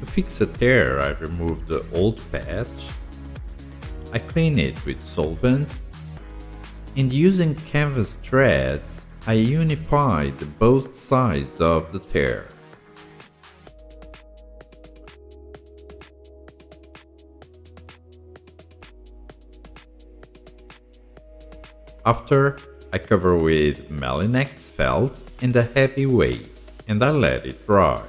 To fix a tear, I remove the old patch. I clean it with solvent. And using canvas threads, I unified both sides of the tear. After, I cover with Melinex felt and a heavy weight and I let it dry.